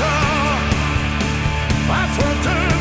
matter. I forgot.